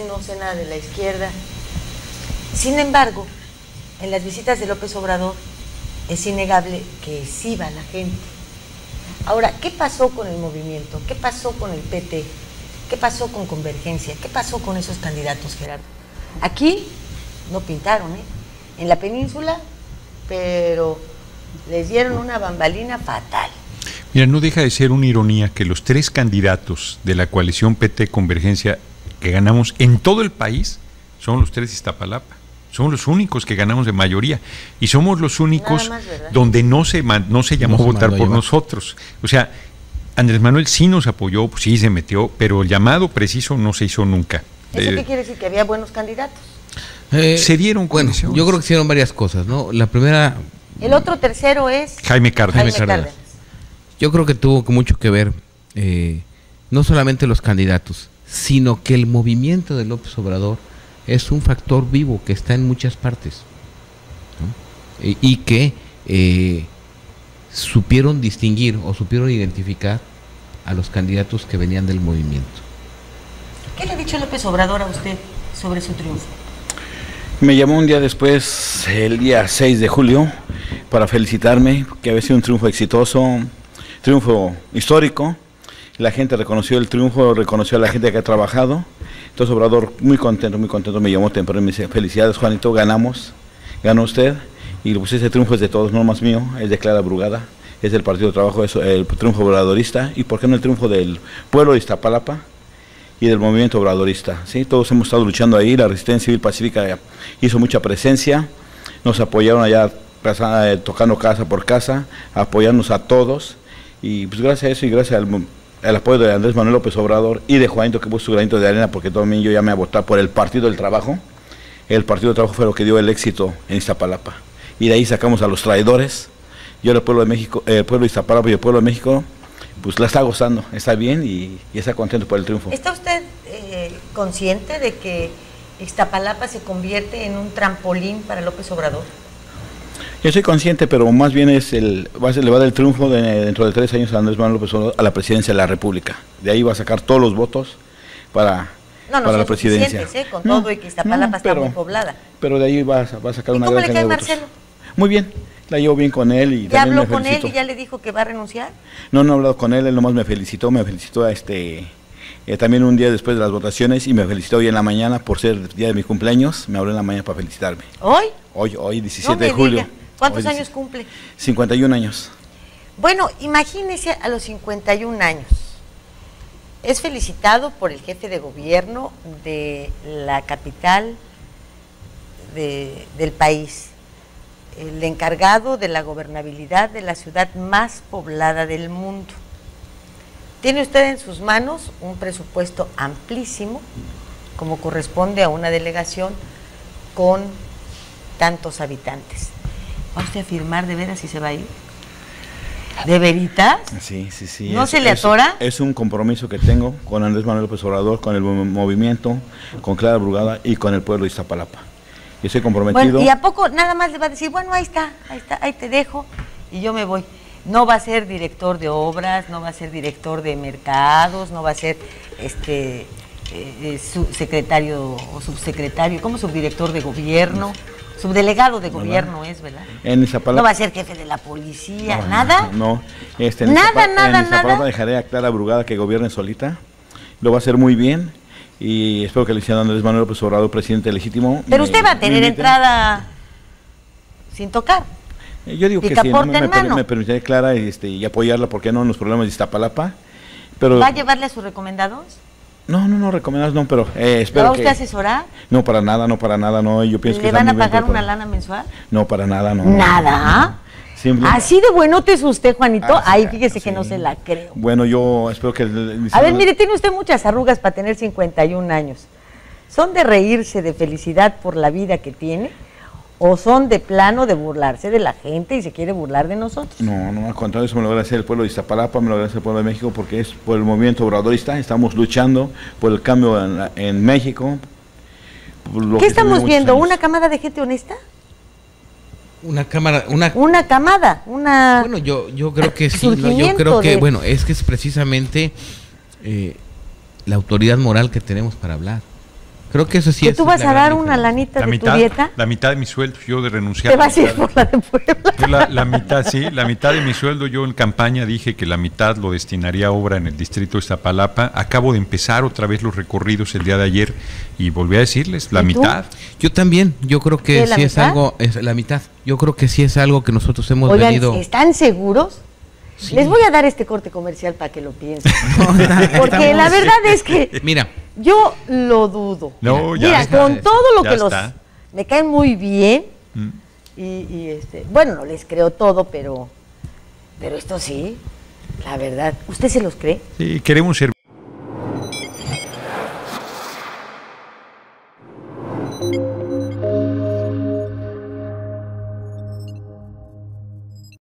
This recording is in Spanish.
no sé nada de la izquierda. Sin embargo, en las visitas de López Obrador es innegable que sí va la gente. Ahora, ¿qué pasó con el movimiento? ¿Qué pasó con el PT? ¿Qué pasó con Convergencia? ¿Qué pasó con esos candidatos, Gerardo? Aquí no pintaron, ¿eh? En la península, pero les dieron una bambalina fatal. Mira, no deja de ser una ironía que los tres candidatos de la coalición PT Convergencia que ganamos en todo el país son los tres de Iztapalapa. Somos los únicos que ganamos de mayoría y somos los únicos donde no se no se llamó a votar por nosotros. O sea, Andrés Manuel sí nos apoyó, pues sí se metió, pero el llamado preciso no se hizo nunca. ¿Eso qué quiere decir? ¿Que había buenos candidatos? Eh, se dieron bueno, yo creo que hicieron varias cosas, ¿no? La primera... El otro tercero es... Jaime Cárdenas. Yo creo que tuvo mucho que ver eh, no solamente los candidatos, sino que el movimiento de López Obrador es un factor vivo que está en muchas partes y, que eh, supieron distinguir o supieron identificar a los candidatos que venían del movimiento. ¿Qué le ha dicho López Obrador a usted sobre su triunfo? Me llamó un día después, el día 6 de julio, para felicitarme, que había sido un triunfo exitoso, triunfo histórico. La gente reconoció el triunfo, reconoció a la gente que ha trabajado entonces Obrador, muy contento, muy contento, me llamó temprano y me dice, felicidades Juanito, ganamos, ganó usted. Y pues ese triunfo es de todos, no más mío, es de Clara Brugada, es del Partido de Trabajo, es el triunfo obradorista. ¿Y por qué no el triunfo del pueblo de Iztapalapa? y del movimiento obradorista. ¿sí? Todos hemos estado luchando ahí, la resistencia civil pacífica hizo mucha presencia, nos apoyaron allá eh, tocando casa por casa, apoyarnos a todos y pues gracias a eso y gracias al el apoyo de Andrés Manuel López Obrador y de Juanito que puso su granito de arena porque también yo me a votar por el Partido del Trabajo. El Partido del Trabajo fue lo que dio el éxito en Iztapalapa. Y de ahí sacamos a los traidores. Yo el pueblo de México, el pueblo de Iztapalapa y el pueblo de México, pues la está gozando, está bien y, está contento por el triunfo. ¿Está usted eh, consciente de que Iztapalapa se convierte en un trampolín para López Obrador? Yo soy consciente, pero más bien es el, va a ser, le va a dar el triunfo de, dentro de tres años a Andrés Manuel López Obrador a la presidencia de la República. De ahí va a sacar todos los votos para, para la presidencia. ¿eh? Con todo y que Iztapalapa está muy poblada. Pero de ahí va, va a sacar una ¿Cómo le cae Marcelo? Muy bien, la llevo bien con él y ¿Ya habló con él y ya le dijo que va a renunciar? No, no he hablado con él, él nomás me felicitó, me felicitó a este eh, también un día después de las votaciones y me felicitó hoy en la mañana por ser el día de mi cumpleaños, me habló en la mañana para felicitarme. ¿Hoy? Hoy, hoy 17 de julio. ¿Cuántos años cumple? 51 años. Bueno, imagínese a los 51 años. Es felicitado por el jefe de gobierno de la capital del país, el encargado de la gobernabilidad de la ciudad más poblada del mundo. Tiene usted en sus manos un presupuesto amplísimo, como corresponde a una delegación con tantos habitantes. ¿Va usted a firmar de veras si se va a ir? ¿De veritas? Sí, sí, sí. ¿No se le atora? Es, un compromiso que tengo con Andrés Manuel López Obrador, con el movimiento, con Clara Brugada y con el pueblo de Iztapalapa. Y estoy comprometido. ¿y a poco nada más le va a decir, bueno, ahí está, ahí está, ahí te dejo y yo me voy? No va a ser director de obras, no va a ser director de mercados, no va a ser este eh, eh, secretario o subsecretario, como subdirector de gobierno. Subdelegado de gobierno es, ¿verdad? En No va a ser jefe de la policía, ¿nada? No, Este, nada, nada, en nada. dejaré a Clara Brugada que gobierne solita. Lo va a hacer muy bien y espero que hicieran Andrés Manuel López Obrador, presidente legítimo. Pero usted va a tener entrada sin tocar. Eh, yo digo que sí, ¿no? me, me, permitiré Clara este, y apoyarla, porque no?, en los problemas de Iztapalapa. Pero, ¿Va a llevarle a sus recomendados? No, no, no, recomendadas no, pero eh, espero ¿Va usted asesorar? No, para nada, no para nada, no, yo pienso ¿Le van a pagar una lana mensual? No, para nada, no. ¿Nada? Así de buenote es usted, Juanito. Ah, Ay, fíjese que no se la creo. Bueno, yo espero que... A ver, mire, tiene usted muchas arrugas para tener 51 años. ¿Son de reírse de felicidad por la vida que tiene? O son de plano de burlarse de la gente y se quiere burlar de nosotros. No, no, al contrario, eso me lo agradece el pueblo de Iztapalapa, me lo agradece el pueblo de México, porque es por el movimiento obradorista, estamos luchando por el cambio en, México. ¿Qué estamos viendo? ¿Una camada de gente honesta? Una cámara, una... Una camada, una... Bueno, yo, yo creo que sí, yo creo que, bueno, es que es precisamente eh, la autoridad moral que tenemos para hablar Creo que eso sí que es tú vas la a dar una lanita La de mitad, tu dieta. la mitad de mi sueldo, yo de renunciar. Te la vas a ir mitad. por la de Puebla. Yo la, la mitad, sí, la mitad de mi sueldo, yo en campaña dije que la mitad lo destinaría a obra en el distrito de Iztapalapa. Acabo de empezar otra vez los recorridos el día de ayer y volví a decirles, la mitad. Yo también, yo creo que ¿Qué, la sí es algo, es la mitad. Yo creo que sí es algo que nosotros hemos Oigan, venido. ¿están seguros? Sí. Les voy a dar este corte comercial para que lo piensen. Porque la verdad es que Mira, yo lo dudo. No, Mira, ya está, con todo lo ya que los me caen muy bien Mm. y, y, este, bueno, no les creo todo, pero pero esto sí, la verdad, ¿usted se los cree? Sí, queremos ser